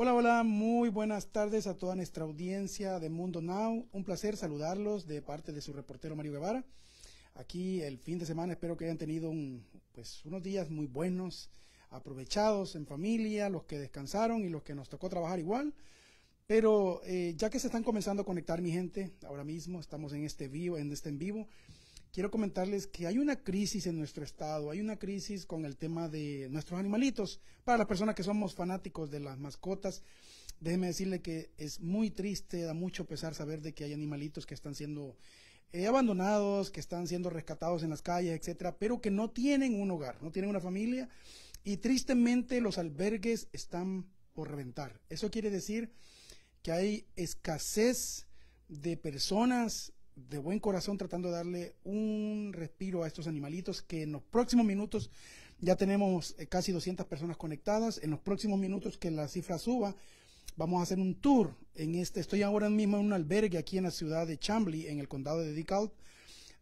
Hola, hola, muy buenas tardes a toda nuestra audiencia de Mundo Now. Un placer saludarlos de parte de su reportero Mario Guevara. Aquí el fin de semana espero que hayan tenido pues, unos días muy buenos, aprovechados en familia, los que descansaron y los que nos tocó trabajar igual. Pero eh, ya que se están comenzando a conectar mi gente, ahora mismo estamos en este vivo, en este en vivo, quiero comentarles que hay una crisis en nuestro estado, hay una crisis con el tema de nuestros animalitos. Para las personas que somos fanáticos de las mascotas, déjenme decirle que es muy triste, da mucho pesar saber de que hay animalitos que están siendo eh, abandonados, que están siendo rescatados en las calles, etcétera, pero que no tienen un hogar, no tienen una familia y tristemente los albergues están por reventar. Eso quiere decir que hay escasez de personas de buen corazón tratando de darle un respiro a estos animalitos que en los próximos minutos ya tenemos eh, casi 200 personas conectadas. En los próximos minutos que la cifra suba, vamos a hacer un tour en este. Estoy ahora mismo en un albergue aquí en la ciudad de Chambly, en el condado de DeKalb,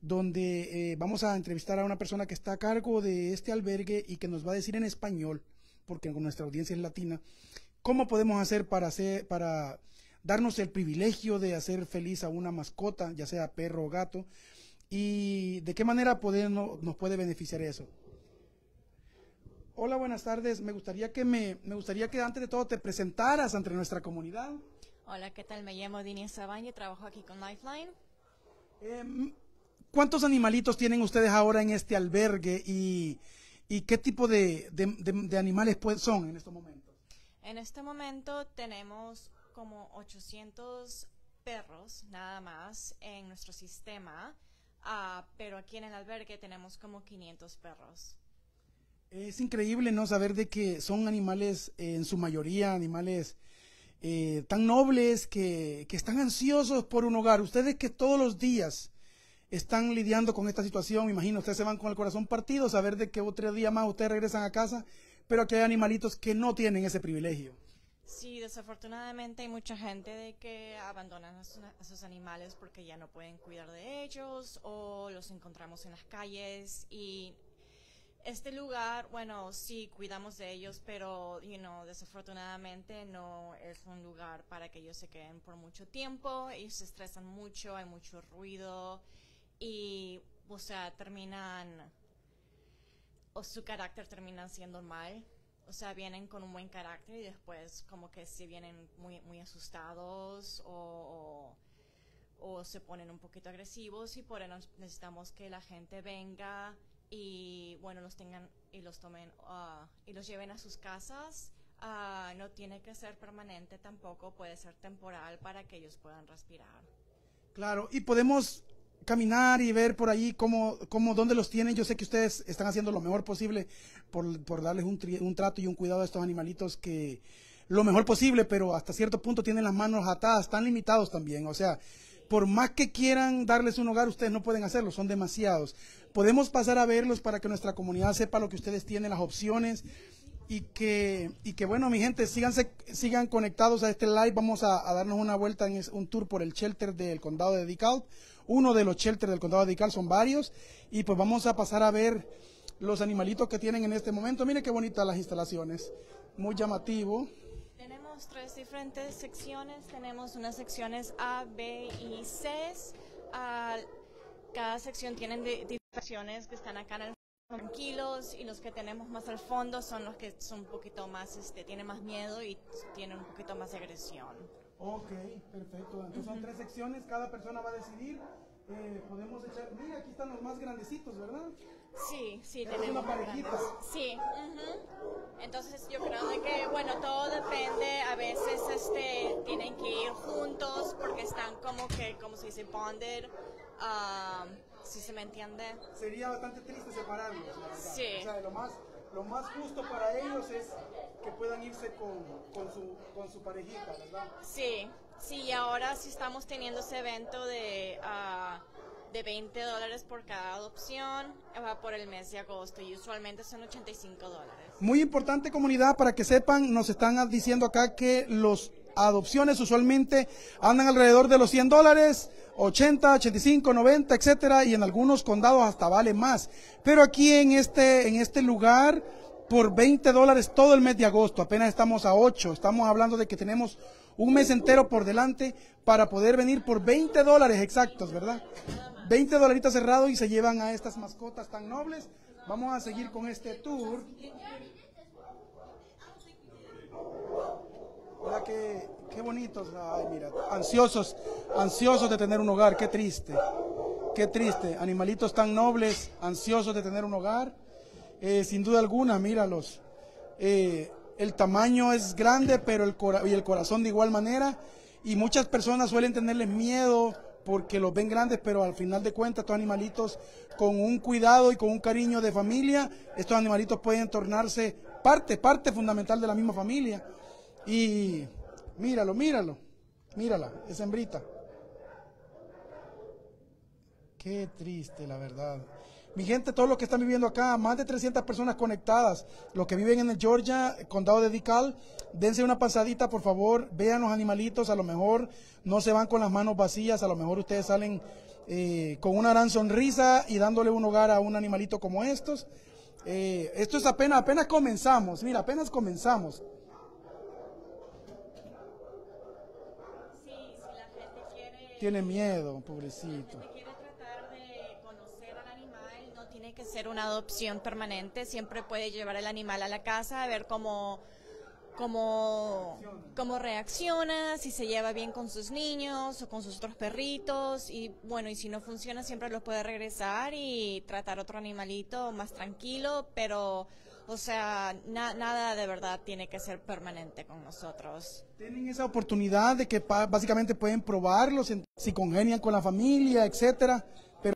donde eh, vamos a entrevistar a una persona que está a cargo de este albergue y que nos va a decir en español, porque nuestra audiencia es latina, cómo podemos hacer para hacer, para darnos el privilegio de hacer feliz a una mascota, ya sea perro o gato, y de qué manera nos puede beneficiar eso. Hola, buenas tardes. Me gustaría que me, me gustaría que antes de todo te presentaras ante nuestra comunidad. Hola, ¿qué tal? Me llamo Dinia Sabaña y trabajo aquí con Lifeline. Em, ¿Cuántos animalitos tienen ustedes ahora en este albergue y, y qué tipo de, de, de animales pues, son en estos momentos? En este momento tenemos como 800 perros nada más en nuestro sistema, uh, pero aquí en el albergue tenemos como 500 perros. Es increíble no saber de que son animales, eh, en su mayoría, animales eh, tan nobles que, que, están ansiosos por un hogar. Ustedes que todos los días están lidiando con esta situación, imagino, ustedes se van con el corazón partido, saber de que otro día más ustedes regresan a casa, pero aquí hay animalitos que no tienen ese privilegio. Sí, desafortunadamente hay mucha gente de que abandonan a sus, animales porque ya no pueden cuidar de ellos o los encontramos en las calles y este lugar, bueno, sí cuidamos de ellos, pero you know, desafortunadamente no es un lugar para que ellos se queden por mucho tiempo, ellos se estresan mucho, hay mucho ruido y o sea, terminan o su carácter termina siendo mal o sea, vienen con un buen carácter y después como que si vienen muy, muy asustados o, o, se ponen un poquito agresivos y por eso necesitamos que la gente venga y bueno, los tengan y los tomen uh, y los lleven a sus casas. Uh, no tiene que ser permanente tampoco, puede ser temporal para que ellos puedan respirar. Claro, y podemos caminar y ver por ahí cómo, cómo, dónde los tienen. Yo sé que ustedes están haciendo lo mejor posible por, por darles un, un, trato y un cuidado a estos animalitos que lo mejor posible, pero hasta cierto punto tienen las manos atadas, están limitados también. O sea, por más que quieran darles un hogar, ustedes no pueden hacerlo, son demasiados. Podemos pasar a verlos para que nuestra comunidad sepa lo que ustedes tienen, las opciones y que, y que bueno, mi gente, síganse, sigan conectados a este live. Vamos a, darnos una vuelta en un tour por el shelter del condado de DeKalb uno de los shelters del condado de Dical, son varios, y pues vamos a pasar a ver los animalitos que tienen en este momento. Miren qué bonitas las instalaciones, muy llamativo. Tenemos tres diferentes secciones, tenemos unas secciones A, B y C. Uh, cada sección tiene diferentes que están acá en el tranquilos y los que tenemos más al fondo son los que son un poquito más, este, tienen más miedo y tienen un poquito más de agresión. Ok, perfecto. Entonces son tres secciones, cada persona va a decidir. Eh, podemos echar, mira, aquí están los más grandecitos, ¿verdad? Sí, sí, es tenemos. una parejita. Sí. Entonces yo creo de que, bueno, todo depende. A veces este, tienen que ir juntos porque están como que, como se dice, bonded. Um, si se me entiende. Sería bastante triste separarlos, Sí. O sea, lo más, lo más justo para ellos es que puedan irse con, con, su, con su parejita, ¿verdad? Sí, sí, ahora sí estamos teniendo ese evento de, uh, de 20 dólares por cada adopción uh, por el mes de agosto y usualmente son 85 dólares. Muy importante comunidad, para que sepan, nos están diciendo acá que los adopciones usualmente andan alrededor de los 100 dólares, 80, 85, 90, etcétera, y en algunos condados hasta vale más. Pero aquí en este, en este lugar por 20 dólares todo el mes de agosto. Apenas estamos a 8. Estamos hablando de que tenemos un mes entero por delante para poder venir por 20 dólares exactos, ¿verdad? 20 dolaritos cerrados y se llevan a estas mascotas tan nobles. Vamos a seguir con este tour. Mira qué, qué bonitos. Ay, mira, ansiosos, ansiosos de tener un hogar. Qué triste. Qué triste. Animalitos tan nobles, ansiosos de tener un hogar. Eh, sin duda alguna, míralos. Eh, el tamaño es grande, pero el, y el corazón de igual manera. Y muchas personas suelen tenerles miedo porque los ven grandes, pero al final de cuentas estos animalitos con un cuidado y con un cariño de familia, estos animalitos pueden tornarse parte, parte fundamental de la misma familia. Y míralo, míralo, mírala, esa hembrita. Qué triste, la verdad. Mi gente, todos los que están viviendo acá, más de 300 personas conectadas, los que viven en el Georgia, condado de Dical, dense una pasadita, por favor, vean los animalitos, a lo mejor no se van con las manos vacías, a lo mejor ustedes salen eh, con una gran sonrisa y dándole un hogar a un animalito como estos. Eh, esto es apenas, apenas comenzamos, mira, apenas comenzamos. Tiene miedo, pobrecito. Que ser una adopción permanente, siempre puede llevar el animal a la casa a ver cómo, cómo, cómo reacciona, si se lleva bien con sus niños o con sus otros perritos. Y bueno, y si no funciona siempre los puede regresar y tratar otro animalito más tranquilo, pero o sea, nada de verdad tiene que ser permanente con nosotros. Tienen esa oportunidad de que básicamente pueden probarlos, si congenian con la familia, etcétera